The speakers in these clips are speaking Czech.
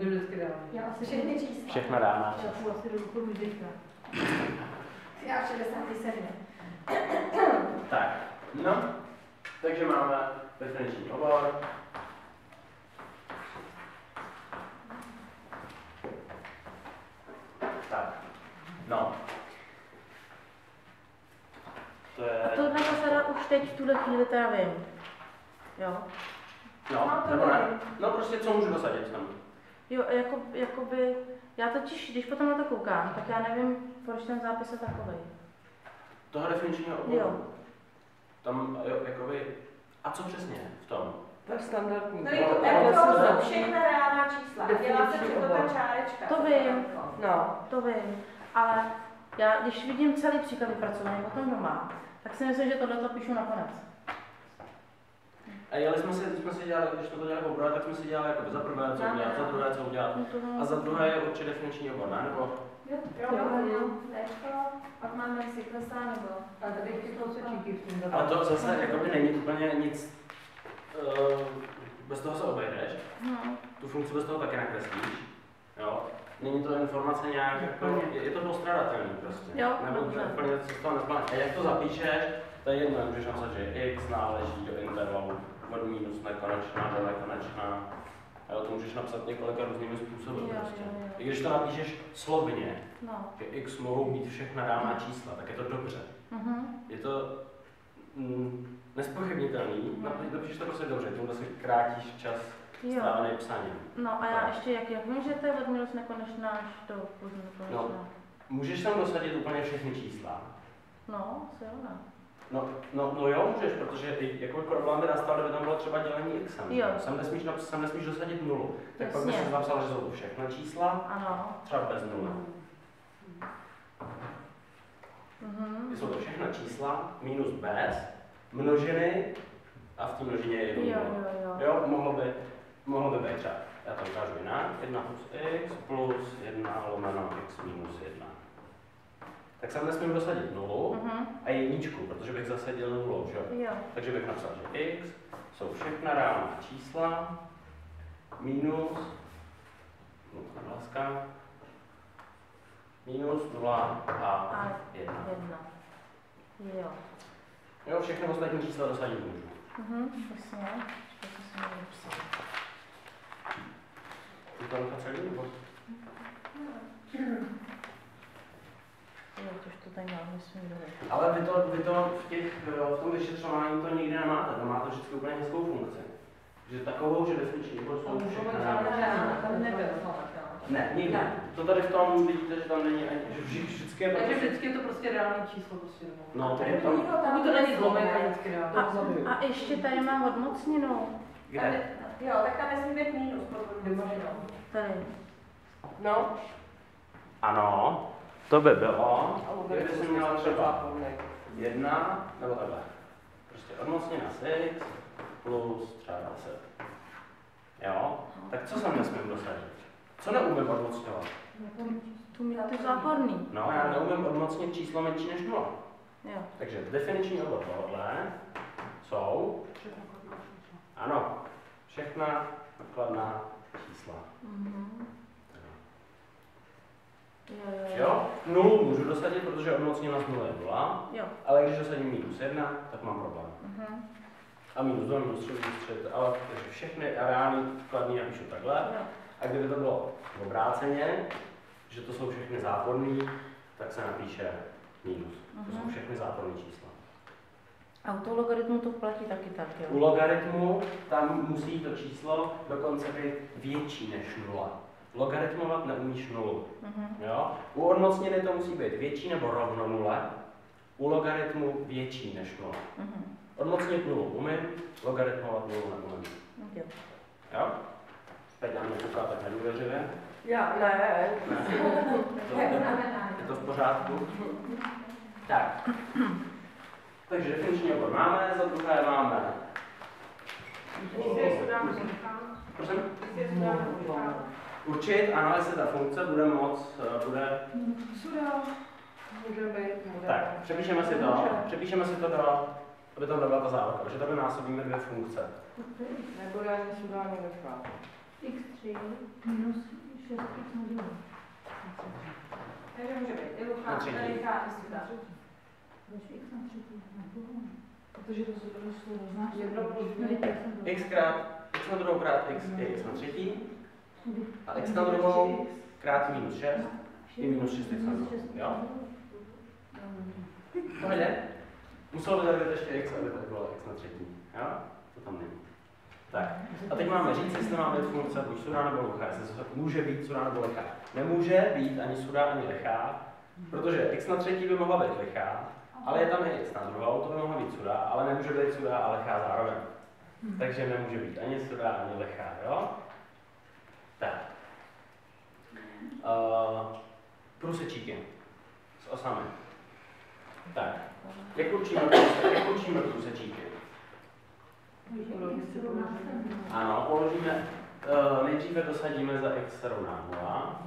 to vždycky dám. Já asi všechny čísla. Všechna rána. Já půjdu asi do důchodu zítra. Já 67. Tak, no, takže máme referenční obor. Tak, no. To je... A tohle teda už teď v tuhle chvíli teda vím. Jo. No, nebo ne? No prostě co můžu dosadit tam? Jo, jako, jakoby, já totiž, když potom na to koukám, tak já nevím, proč ten zápis je takový. Toho referenčního oboru? Jo. Tam, jo, jakoby... A co přesně v tom? To je standardní. To je to No, jako ale jsou to- všechna reálná čísla. A dělá se před ta čárečka. To vím. No, To vím, ale já, když vidím celý příklad vypracovaný potom doma, tak si myslím, že tohle to píšu nakonec. A jeli jsme si, jsme si dělali, když to dělali poprvé, tak jsme si dělali jako za prvé, co udělat, za druhé, co udělat. No to A za druhé je určitě definiční obor, ne? Nebo Jo, jo, jo. Téčko, pak máme cyklesa nebo... a tady ty kousečíky v tom Ale to zase jakoby není úplně nic, uh, bez toho se obejdeš, No, tu funkci bez toho také nakreslíš, jo. Není to informace nějak, jako, je, je to postradatelný prostě. Jo, Nebo dobře. úplně co z toho nezvládne. A jak to zapíšeš, to je jedno, můžeš napsat, že x náleží do intervalu od minus nekonečná do nekonečná. Jo, to můžeš napsat několika různými způsoby Jo, prostě. jo, jo. I když to napíšeš slovně, no. že x mohou být všechna reálná čísla, tak je to dobře. Mhm. Je to mm, nespochybnitelný, napi- napíšeš to prostě dobře, tím si krátíš čas Jo. strávený psaním. No a já ještě, jak, jak vím, že to je od minus nekonečná až do plus nekonečná. No. Můžeš tam dosadit úplně všechny čísla. No, asi jo, ne. No, no, no jo, můžeš, protože jako problém by nastal, kdyby tam bylo třeba dělení x. Jo. Sem nesmíš, sem nesmíš dosadit nulu. Tak pak bys Jasně. napsal, že jsou to všechna čísla, Ano. třeba bez nuly. Mhm. Jsou to všechna čísla minus bez, množiny a v té množině je Jo, jedno nula. jo, jo. Jo, mohlo by, mohlo by být třeba, já to ukážu jinak, 1 plus x plus 1 lomeno x minus 1. Tak sem nesmím dosadit nulu Mhm. a jedničku, protože bych zasadil nulou, že jo? Takže bych napsal, že x jsou všechna reálná čísla minus, nula láska, minus 0 a A 1. jedna. Jo. Jo, všechny ostatní čísla dosadit můžu. Mhm, jasně. To si jsem napsal. Ty to celý, nebo? Jo, tož to tady mám, myslím, že Ale vy to, vy to v, těch, eh, v tom vyšetřování to nikdy nemáte, to máte vždycky úplně hezkou funkci. Že takovou, že definiční obor jsou všechny tam nebyl. Ne, nikdy. To tady v tom vidíte, že tam není ani, že vždy, vždycky je to Takže prostě... vždycky je to prostě reálné číslo. Prostě, no. No, to je tam... Pokud to není reálné. A, a ještě tady mám odmocněnou. Kde? Jo, tak tam nesmí být mínus. Tady. No, Ano, to by bylo, ale kdyby jsem měla třeba jedna, nebo takhle. Prostě odmocněna z x plus třeba 10. Jo? Tak co jsem nesmím dosadit? Co neumím odmocňovat? Tu mi ty záporný. No, já neumím odmocnit číslo menší než 0. Jo. Takže definiční obor tohohle jsou, ano, všechna nakladná čísla. Mhm. Jo, jo, jo. Jo? Nulu můžu dosadit, protože odmocněna z 0 je 0, Jo. ale když dosadím minus 1, tak mám problém. Mhm. A minus 2, minus 3, minus 3, ale takže všechny reální kladný napíšu takhle. Jo. A kdyby to bylo obráceně, že to jsou všechny záporný, tak se napíše minus. To jsou Mhm. všechny záporné čísla. A u toho logaritmu to platí taky tak, U jo? logaritmu tam musí to číslo dokonce být větší než nula. Logaritmovat neumíš nulu. Mhm. Jo? U odmocněny to musí být větší nebo rovno nule. U logaritmu větší než nula. Mhm. Odmocnit nulu umím, logaritmovat nulu neumím. Jo. Jo? Teď na mě kouká tak nedůvěřivě. Já, ne, To- Je to v pořádku? Tak. Takže definiční obor máme, za druhé máme. Prosím? Určit, ano, jestli ta funkce bude moc, eh, bude... Suda, může být. může Tak, přepíšeme si to, Může. přepíšeme si to do, aby tam nebyla ta závorka, protože tady násobíme dvě funkce. Nebude ani suda, ani nešla. x3 minus 6x na druhou. Takže může být i Na Lucha, třetí. Erika i Suda. Proč x na třetí na druhou? Protože to jsou to. Jedno plus x na druhou. x krát x na druhou krát x je x na třetí a x na druhou krát minus 6 je minus 6 x na druhou. Jo? Pohodě? Muselo by zavět ještě x, aby to bylo x na třetí. Jo? To tam není. Tak. A teď máme říct, jestli má být funkce buď suda nebo jestli to může být suda nebo lichá. Nemůže být ani suda, ani lichá, protože x na třetí by mohla být lichá, ale je tam i x na druhou, to by mohla být suda, ale nemůže být suda a lichá zároveň. Takže nemůže být ani suda, ani lichá, jo? Tak. Uh, průsečíky s osami. Tak. Jak určíme, jak určíme průsečíky? Ano, položíme, uh, nejdříve dosadíme za x se rovná 0.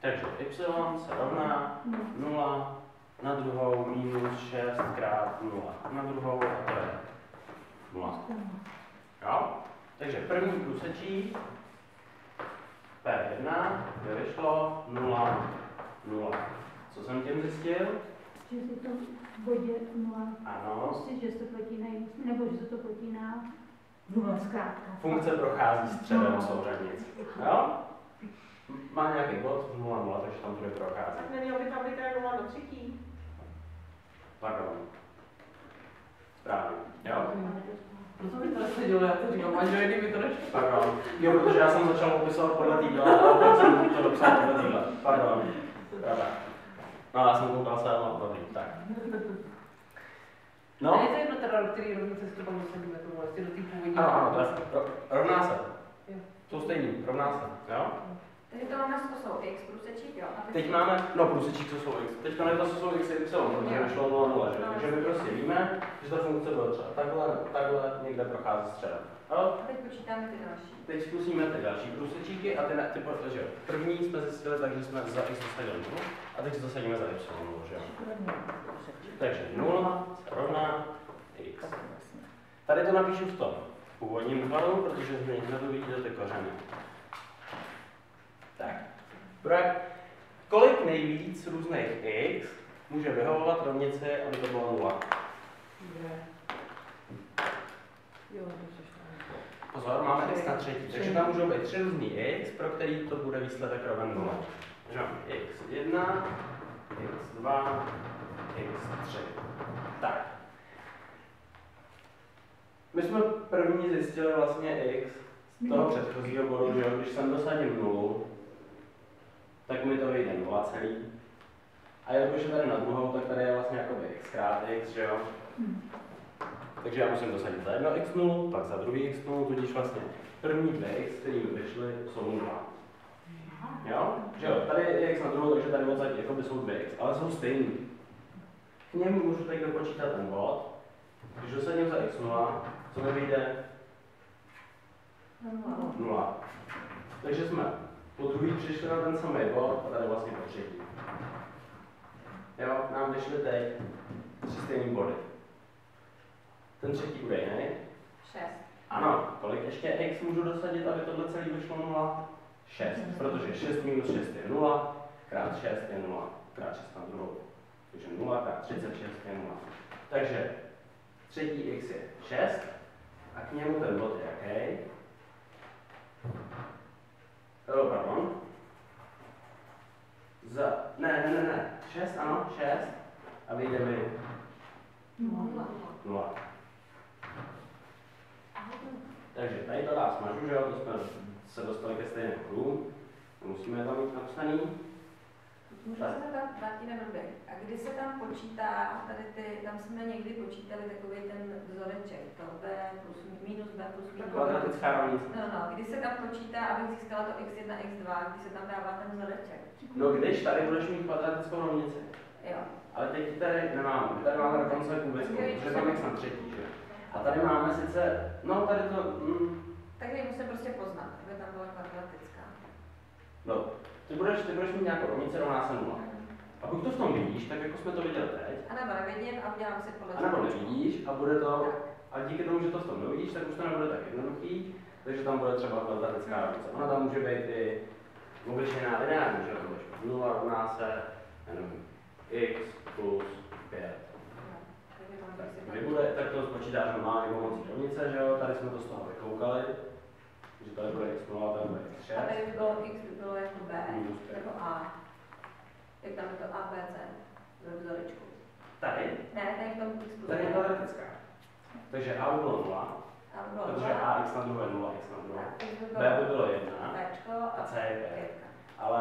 Takže y se rovná 0 na druhou minus 6 krát 0 na druhou a to je 0. Jo? Takže první průsečí P1 kde vyšlo 0, 0. Co jsem tím zjistil? Že si to v bodě 0, Ano, prostě, že se to platí na x, nebo že se to platí na 0 zkrátka. funkce prochází středem souřadnic. Jo? Má nějaký bod 0, 0, takže tam bude procházet. Tak neměl by tam být teda nula do třetí. Pardon. Správně. Jo? To by to sedělo, já to říkám, manžel, kdyby to nešlo. Pardon. Jo, protože já jsem začal opisovat podle týdla, ale pak jsem to dopsal podle týdla. Pardon. Pravda. No, já jsem koukal se na to tak. No. No, je to jedno teda, který rovnice se to tam dosadíme, to vlastně do té původní. ano, ano, to je, ro- rovná se. Jo. Jsou stejný, rovná se, jo? Takže to máme s osou x průsečík, jo? A Teď máme, no průsečík, co jsou x. Teďka nevím, co jsou x, y, protože Jo. vyšlo 0, 0, že? No. Takže my prostě víme, že ta funkce bude třeba takhle, takhle, někde prochází středem. Jo? A teď počítáme ty další. Teď zkusíme ty další průsečíky a ty, na- ty protože první jsme zjistili tak, že jsme za x dosadili 0 a teď zasadíme za y 0, že jo? Takže 0 se rovná x. Tady to napíšu v tom původním tvaru, protože z něj to vidíte ty kořeny. Tak. Pro jak, kolik nejvíc různých x může vyhovovat rovnici, aby to bylo 0? Dvě. Jo, to se šlo. Pozor, máme x na třetí, takže tam můžou být tři různý x, pro který to bude výsledek roven 0. Takže máme x1, x2, x3. Tak. My jsme první zjistili vlastně x z toho předchozího bodu, že když jsem dosadím nulu, tak mi to vyjde 0 celý. A jelikož je tady na druhou, tak tady je vlastně jakoby x krát x, že jo. Takže já musím dosadit za jedno x0, pak za druhý x0, tudíž vlastně první dvě x, které mi vyšly, jsou 0. Jo? Že jo, tady je x na druhou, takže tady odsaď jakoby jsou dvě x, ale jsou stejný. K němu můžu teď dopočítat ten bod. Když dosadím za x0, co mi vyjde? 0. Takže jsme po druhý přišli na ten samý bod a tady vlastně po třetí. Jo, nám vyšly teď tři stejný body. Ten třetí bude jiný. 6. Ano, kolik ještě x můžu dosadit, aby tohle celý vyšlo 0? 6, protože 6 minus 6 je 0, krát 6 je 0, krát 6 na druhou. Takže 0 krát 36 je 0. Takže třetí x je 6 a k němu ten bod je jaký? Oh, pardon. Za, ne, ne, ne, ne, 6, ano, 6 a vyjde mi 0. Takže tady to dá smažu, že jo, to jsme se dostali ke stejnému bodu. Musíme tam mít napsaný. Můžu se zeptat, Martina Rudek, a kdy se tam počítá, tady ty, tam jsme někdy počítali takový ten vzoreček, to b plus minus b plus minus Kvadratická rovnice. No, no, kdy se tam počítá, abych získala to x1, x2, kdy se tam dává ten vzoreček. No když tady budeš mít kvadratickou rovnici, Jo. ale teď tady nemáme, tady máme dokonce kubickou, protože tam x na třetí, že? A tady máme sice, no tady to, mm, Takže ji musím prostě poznat, aby tam byla kvadratická. no, ty budeš, ty budeš mít nějakou rovnici rovná se nula. A pokud to v tom vidíš, tak jako jsme to viděli teď, A nebo nevidím a udělám si podle a nebo nevidíš a bude to, Tak. a díky tomu, že to v tom nevidíš, tak už to nebude tak jednoduchý. takže tam bude třeba kvadratická rovnice. Ona tam může být i obyčejná lineární, že jo, 0 rovná se, nevím, x plus 5. Takže tam prostě Kdy bude, tak to spočítáš normálně pomocí rovnice, že jo, tady jsme to z toho vykoukali, že tady bude x 0, tady bude x 6. A tady by bylo x by bylo jako b, jako a. Jak tam je to a, b, c ve vzorečku. Tady, Ne, tady v tom x plus tady je kvadratická. Takže a by bylo 0, A by bylo protože dva, ax na druhé 0, x na druhé. a x b by bylo bylo 1 bčko a a c je 5. pětka. Ale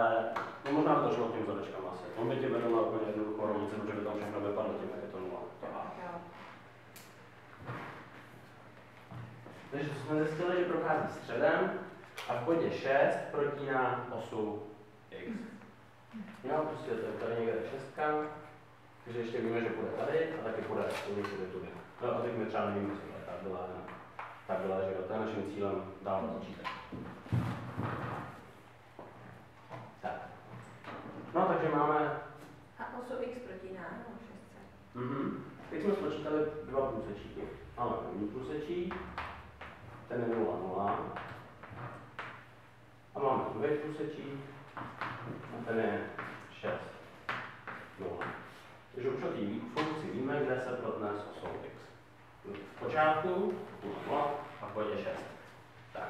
no možná by to šlo tím vzorečkám asi. On by tě vedl na úplně jednoduchou rovnici, protože by tam všechno vypadlo tím, jak je to 0. To a. Takže jsme zjistili, že prochází středem a v bodě 6 protíná osu x. Jo, prostě to je tady někde šestka, takže ještě víme, že půjde tady a taky půjde tudy, tudy, tudy. No a teď my třeba nevíme, co to tak byla, tak byla, že jo, to je naším cílem dál počítat. Tak. No, takže máme, A osu x protíná, no, šestce. mhm. teď jsme spočítali dva průsečíky. Máme první průsečík, ten je 0, 0. A máme druhý průsečík, a ten je 6, 0. Takže už o té funkci víme, kde se protne s osou x. V počátku 0, 0 a v bodě 6. Tak.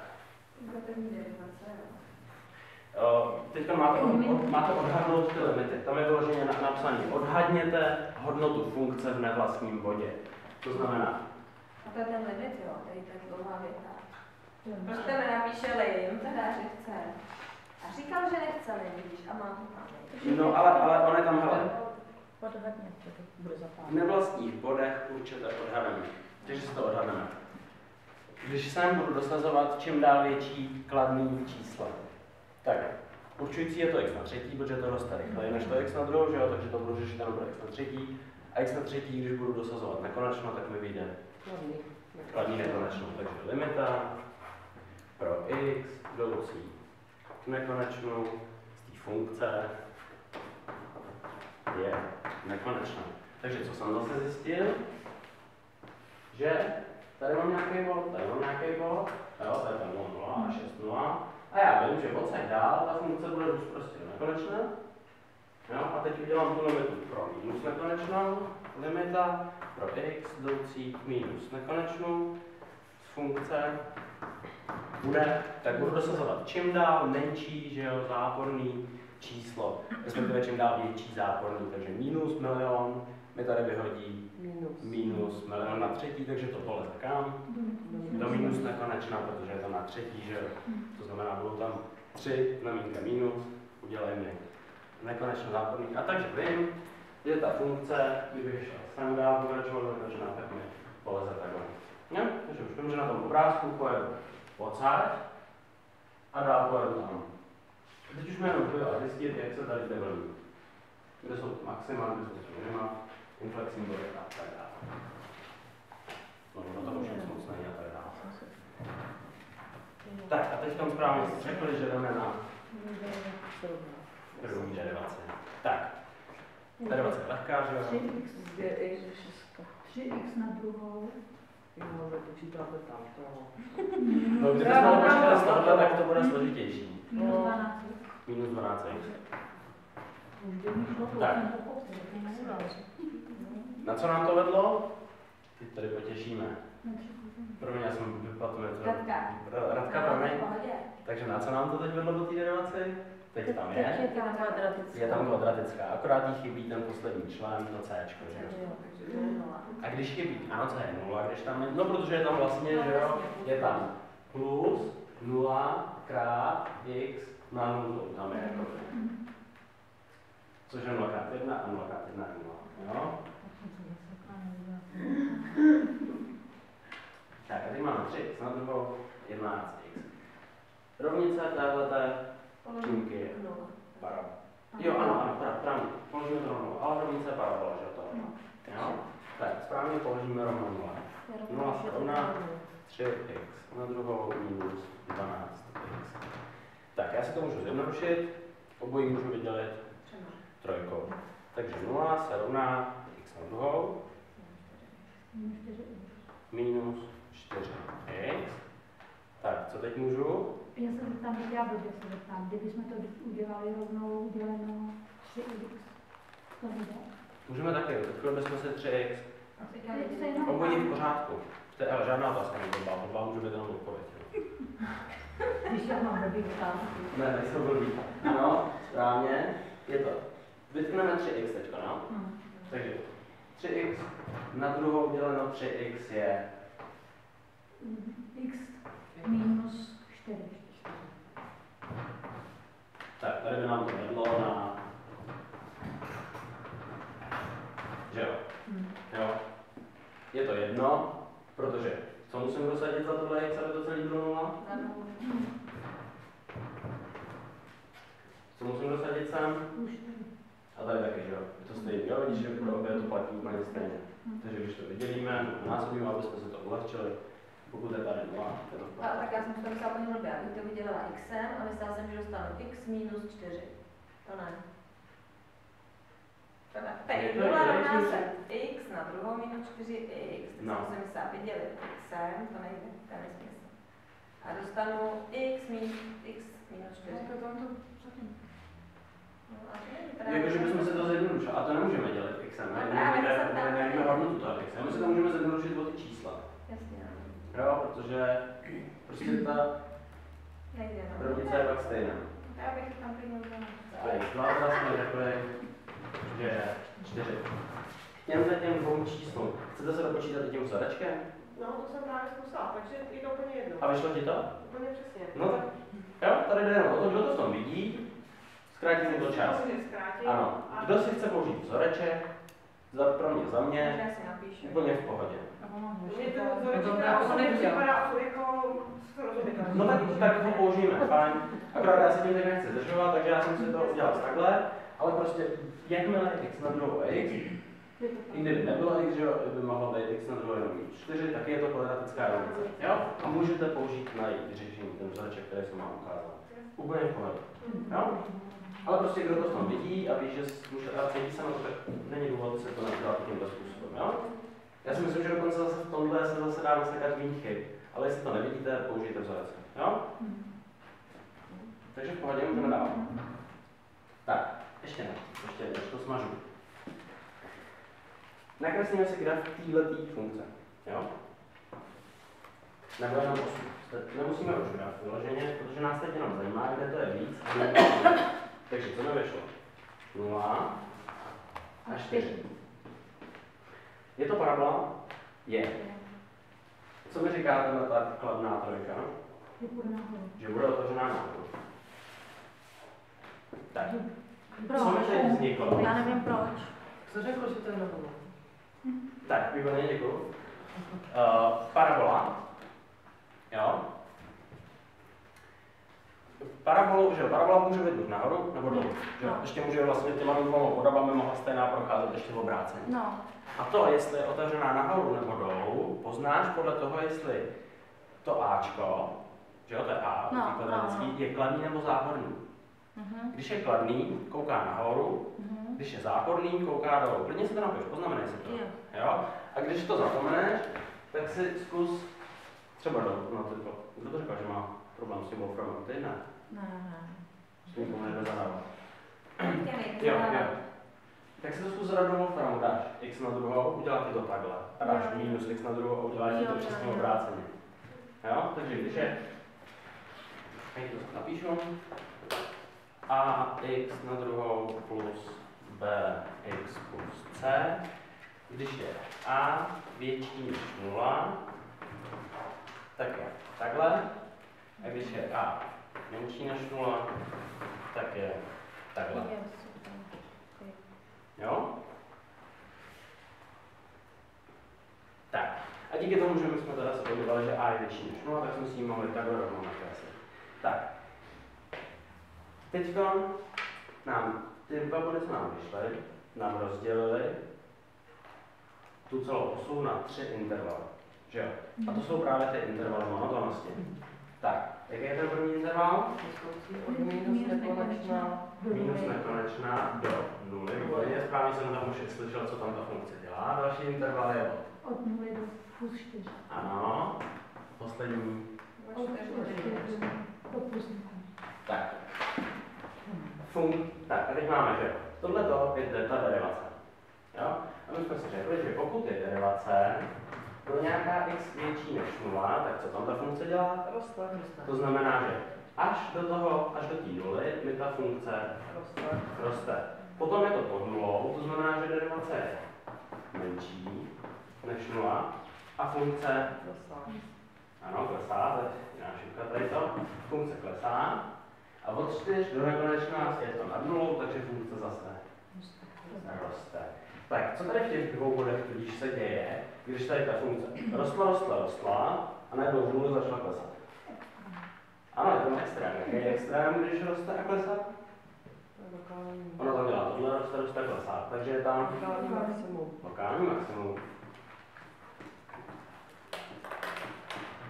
Uh, Teď máte, od, máte odhadnout ty limity. Tam je vyloženě na- napsané, odhadněte hodnotu funkce v nevlastním bodě. To znamená, A to je ten limit, jo, tady ta dlouhá věta. Proč tam nenapíše lim, teda, že chce. A říkal, že nechce lim, vidíš, a má to tam. no ale, ale on je tam, hele, Podhodně, že to bude v zapálit. nevlastních bodech určitě odhademe. Takže si to odhadneme. Když sem budu dosazovat čím dál větší kladný čísla, tak určující je to x na třetí, protože to roste rychleji než to x na druhou, že jo? takže to budu řešit jenom pro x na třetí. A x na třetí, když budu dosazovat nekonečno, tak mi vyjde kladný nekonečno. Takže limita pro x jdoucí k nekonečnu z té funkce je nekonečná. Takže co jsem zase zjistil? Že tady mám nějaký bod, tady mám nějaký bod, jo, tady tam 0, 0 a 6, 0. A já vím, že odsaď dál ta funkce bude růst prostě do nekonečna. Jo, a teď udělám tu limitu pro minus nekonečnou, limita pro x jdoucí minus nekonečnou z funkce bude, tak budu dosazovat čím dál menší, že jo, záporný číslo, respektive čím dál větší záporný, takže minus milion mi tady vyhodí Minus. minus milion na třetí, takže to poleze kam? Do minus nekonečna, protože je to na třetí, že jo. To znamená, budou tam tři znamínka minus, udělej mi nekonečno záporný. A takže vím, že ta funkce, kdybych šel sem dál, pokračoval nekonečná, tak mi poleze takhle. Jo? Takže už vím, že na tom obrázku pojedu odsaď a dál pojedu tam. Teď už mi jenom chvíle zjistit, jak se tady develují. Kde jsou maxima, kde jsou minima, inflexní body a tak dále. No, no to už moc není a tak dále. Tak a teď tam správně řekli, že jdeme na první derivaci. Tak, derivace je lehká, že jo? 3x, Dvě x. 3x na druhou. Jo, vy počítáte tam toho. No, kdybyste mohli počítat z tak to bude složitější. Minus No. 12. Minus 12. Už by mi šlo, to Tak. jsem pochopil, to neudal. Na co nám to vedlo? Teď tady potěšíme. Promiň, já jsem něco. Radka. Ra- Radka, No, promiň. Takže na co nám to teď vedlo do té derivaci? Teď tam Teď je. je tam kvadratická. Je tam kvadratická, akorát jí chybí ten poslední člen, to C, že jo. Takže to je nula. A když chybí, ano, co je nula, když tam je, no protože je tam vlastně, že jo, je tam plus 0 krát x na nulu, tam je jako, což je 0 krát 1 a 0 krát 1 je 0, jo. Tak a teď máme 3 x na druhou, 11x. Rovnice téhleté čínky je Nula. para. Jo, ano, ano, pra, právě, položíme to rovnou, ale rovnice je parabola, že to. Jo? Tak, správně položíme rovnou 0. Nula se rovná 3x na druhou minus 12x. Tak, já si to můžu zjednodušit, obojí můžu vydělit trojkou. Takže 0 se rovná x na druhou Minus 4x. minus 4x. Tak, co teď můžu? Já se zeptám, že já blbě se zeptám, kdybychom to udělali rovnou uděleno 3x, to nejde. Můžeme taky, teď bychom se 3x. A teď Je to jenom Obojí v pořádku. To je ale žádná otázka nebyla, to vám můžu být jenom odpověď. Když já mám blbý otázky. Ne, nejsou blbý. Ano, správně. Je to. Vytkneme 3x teďka, no? Hm. Takže 3x na druhou děleno 3x je x minus 4. Tak, tady by nám to vedlo na... Že jo? Hm. Jo. Je to jedno, protože co musím dosadit za tohle x, aby to celý bylo nula? Co musím dosadit sem? Plus 4. A tady taky, že jo? Je to stejné, jo? Vidíš, že pro obě to platí úplně stejně. Takže když to vydělíme, násobíme, aby jsme si to ulehčili, pokud je tady nula, je to v A, pořádku. tak já jsem to myslela úplně blbě, abych to vydělala xem a myslela jsem, že dostanu x minus 4. To ne. To ne. Tady to- nula je to rovná se x na druhou minus 4x. Tak No. jsem si myslela vydělit xem, to nejde, to je nesmysl. A dostanu x minus x minus 4. No, a to není právě- Jakože bychom se to zjednodušili, a to nemůžeme dělat x, No ne? to tam- Nevíme hodnotu toho x, my si to můžeme zjednodušit o ty čísla. Jo, protože prostě ta Nejde, no. rovnice je pak stejná. Já bych tam teda jsme řekli, že je čtyři. K těmhle těm dvou číslům, chcete se dopočítat i tím vzorečkem? No, to jsem právě zkusila, takže je to úplně jedno. A vyšlo ti to? Úplně přesně. No tak, jo, tady jde jenom o to, kdo to v tom vidí, zkrátí mu to čas. Ano, kdo si chce použít vzoreček, za, pro mě, za mě, já si napíšu. úplně v pohodě. Mně No, to osobně připadá jako. No tak, tak ho použijeme, fajn. Akorát já se tím teď nechci zdržovat, takže já jsem si to udělal takhle, ale prostě jakmile x na druhou x, i kdyby nebylo x, že jo, by mohlo být x na druhou jenom 4, tak je to kvadratická rovnice. Jo? A můžete použít na její vyřešení ten vzoreček, který jsem vám ukázal. Úplně v pohodě. Jo? Ale prostě kdo to v tom vidí a ví, že a cítí se na to, tak není důvod se to nedělat tímto způsobem. Jo? Já si myslím, že dokonce zase v tomhle se zase dá nasekat méně chyb, ale jestli to nevidíte, použijte vzorec. Jo? Takže v pohodě můžeme dál. Tak, ještě ne, ještě než to smažu. Nakreslíme si graf této funkce. Jo? Nebo jenom osu. Nemusíme už graf vyloženě, protože nás teď jenom zajímá, kde to je víc. Takže co mi vyšlo? 0 a 4. Je to parabola? Je. Co mi říká tahle ta kladná trojka? Je půjde nahoru. Že bude otevřená nahoru. Tak, Proč? co mi teď vzniklo? Já nevím proč. Co řekl, že to je nahoru? Tak, výborně, děkuju. Uh, parabola. Jo. Parabolu, že parabola může buď nahoru nebo dolů. Že? No. Ještě může vlastně těma dvěma podobami mohla stejná procházet ještě v obrácení. No, A to, jestli je otevřená nahoru nebo dolů, poznáš podle toho, jestli to Ačko, že jo, to je A, No, no, kvadratický, no, je kladný nebo záporný. mhm, Když je kladný, kouká nahoru, mhm. když je záporný, kouká dolů. Klidně si to napiš, poznamenej si to. Jo. Jo? A když to zapomeneš, tak si zkus třeba do, no to, kdo to říkal, že má problém s tím Wolframem? Ty ne, Ne, Jo, jo. Tak si to zkus zadat do Wolframu, dáš x na druhou, udělá ti to takhle. A dáš Jo. minus x na druhou a udělá ti to přesně obráceně. Jo? Takže když je, tady to napíšu, a x na druhou plus b x plus c, když je a větší než 0, tak je takhle, a když je a menší než 0, tak je takhle. Jo? Tak. A díky tomu, že my jsme teda se podívali, že A je větší než 0, tak jsme si ji mohli takhle rovnou nakreslit. Tak. Teď nám ty dva body, co nám vyšly, nám rozdělili tu celou osu na tři intervaly. Že jo? A to jsou právě ty intervaly monotónnosti. Tak, jaký je ten první interval? Od minus nekonečná. Minus nekonečná do nuly. Výborně, správně jsem tam už slyšel, co tam ta funkce dělá. Další interval je od Od 0 do plus 4. ano. Poslední odpustníků. Tak. Fun, tak a teď máme, že tohle to je ta derivace. Jo? A my jsme si řekli, že pokud je derivace pro nějaká x větší než 0, tak co tam ta funkce dělá? Roste. To znamená, že až do toho, až do té nuly, mi ta funkce Roste. roste. Potom je to pod nulou, to znamená, že derivace je menší než nula a funkce, Roste. ano, klesá, to je náš tady to, funkce klesá a od 4 do nekonečna je to nad nulou, takže funkce zase roste. Tak, co tady v těch dvou bodech tudíž se děje, když tady ta funkce rostla, rostla, rostla a najednou nulu začala klesat? Ano, je to extrém. Jaký je extrém, když roste a klesá? Ono tam dělá tohle, roste, roste, klesá. Takže je tam Lokální maximum. lokální maximum.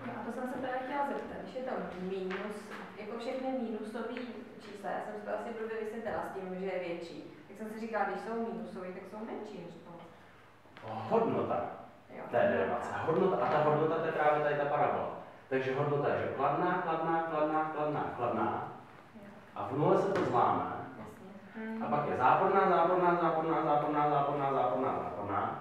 No a to jsem se právě chtěla zeptat, když je tam mínus, jako všechny mínusové čísla, já jsem si to asi blbě vysvětlila s tím, že je větší. Jsem si říkala, když jsou mínusové, tak jsou menší než to. Hodnota Jo. té derivace. Hodnota, a ta hodnota to je právě tady ta parabola. Takže hodnota je, že kladná, kladná, kladná, kladná, kladná. A v nule se to zláme. A pak je záporná, záporná, záporná, záporná, záporná, záporná, záporná.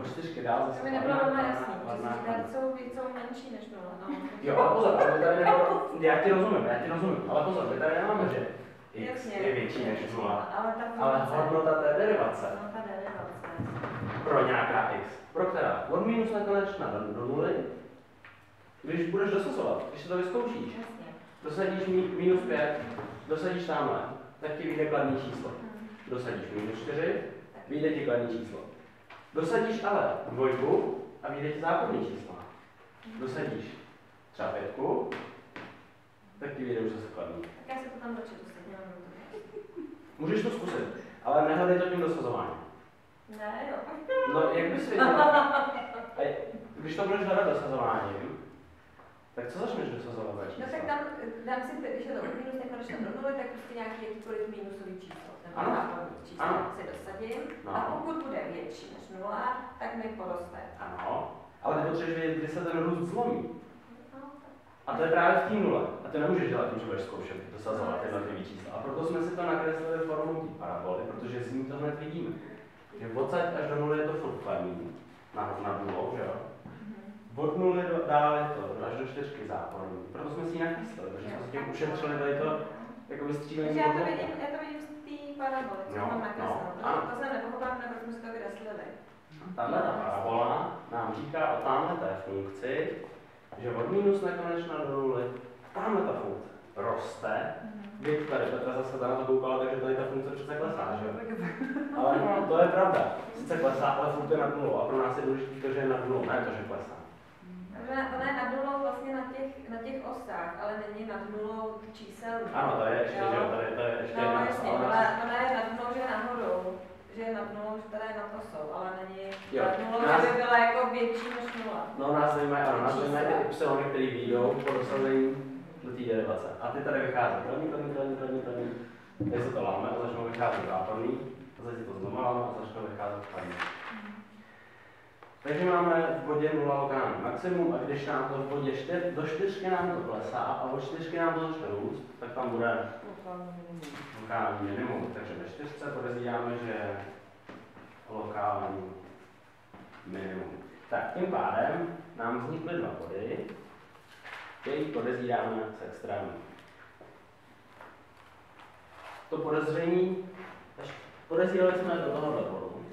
O čtyřky dál zase To mi nebylo kladná, jasný, protože jsou, jsou menší než nula. No. Jo, ale pozor, ale tady nebylo, já ti rozumím, já ti rozumím, ale pozor, my tady nemáme, že x Jasně. je větší než nula, Ale ta ale hodnota té derivace no ta derivace. pro nějaká x, pro která od minus nekonečna do, do nuly, když budeš dosazovat, když si to vyzkoušíš, Jasně. dosadíš mi, minus 5, dosadíš tamhle, tak ti vyjde kladný číslo. Hm. Dosadíš minus 4, vyjde ti kladný číslo. Dosadíš ale dvojku a vyjde ti záporný číslo. Dosadíš třeba pětku, tak ti vyjde už zase kladný. Tak já si to tam se to. Můžeš to zkusit, ale nehledej to tím dosazováním. Ne, jo. No, jak bys věděl? A když to budeš hledat dosazováním, tak co začneš dosazovat No tak tam dám si, když je to minus nekonečna do nuly, tak prostě nějaký jakýkoliv minusový číslo. Nebo Ano. číslo Ano. si dosadím. No. A pokud bude větší než nula, tak mi poroste. Ano, ale ty potřebuješ vědět, kdy se ten růst zlomí. No. A to je právě v té nule. A ty nemůžeš dělat tím, že budeš zkoušet dosazovat jednotlivý čísla. A proto jsme si to nakreslili formou té paraboly, protože z ní to hned vidíme. Že odsaď až do nuly je to furt kladný, nad, nad nulou, že jo? Mhm. Od nuly do, dál je to až do čtyřky záporný. Proto jsme si ji nakreslili, protože jsme si tím ušetřili tady to jako vystřílení. Takže já to vidím, já to vidím z té paraboly, co Jo, mám no, nakresleno. To, jsem nepochopila, nebo jsme si to. Tahle ta parabola nám říká o tamhle té funkci, že od minus nekonečna do nuly, tamhle ta funkce roste, Víš, tady Petra zase na to koukala, takže tady ta funkce přece klesá, že jo? Ale to je pravda. Sice klesá, ale furt je nad nulou a pro nás je důležité to, že je nad nulou, ne to, že klesá. Takže ona je nad nulou vlastně na těch, na těch osách, ale není nad nulou čísel. Ano, to je ještě, že jo, tady, tady je ještě No jedna jasně, ale ona, ona je nad nulou, že je nahoru, že je nad nulou, že teda je nad osou, ale není Jo. nad nulou, Nás- že by byla jako větší než. No nás zajímají, ano, nás zajímají ty y, které výjdou po dosazení do té derivace. A ty tady vychází první, první, první, první, první. Tady se to láme a začnou vycházet záporný, a si to znovu láme a začnou vycházet kladný. Takže máme v bodě 0 lokální maximum a když nám to v bodě 4, do 4 nám to klesá a od 4 nám to začne růst, tak tam bude Lokální minimum. Takže ve 4 podezíráme, že lokální minimum. Tak tím pádem nám vznikly dva body, který podezíráme s extrémem. To podezření, podezírali jsme do tohohle bodu.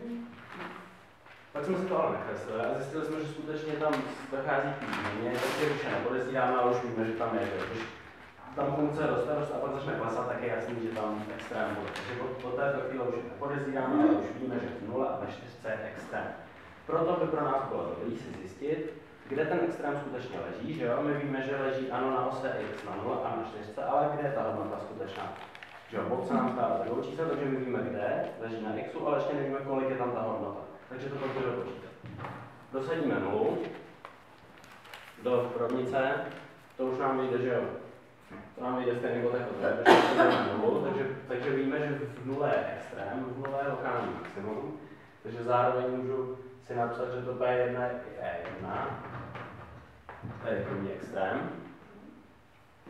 Pak jsme si to ale nakreslili a zjistili jsme, že skutečně tam dochází k výměně, takže už je nepodezíráme, ale už víme, že tam je. Když tam funkce roste, roste a pak začne klesat, tak je jasný, že tam extrém bude. Takže od, od této chvíle už nepodezíráme, ale už víme, že v 0 a ve 4 je extrém. Proto by pro nás bylo dobré si zjistit, kde ten extrém skutečně leží, že jo? My víme, že leží ano na ose x na 0 a na 4, ale kde je ta hodnota skutečná? Že jo, bod se nám stává za čísel, takže my víme, kde leží na x, ale ještě nevíme, kolik je tam ta hodnota. Takže to pojďme dopočítat. Dosadíme nulu do rovnice, to už nám vyjde, že jo? To nám vyjde stejný bod jako to je, protože dosadíme nulu, takže, takže víme, že v nule je extrém, v nule je lokální maximum, takže zároveň můžu si napsat, že to P1 je E1 tady je první extrém.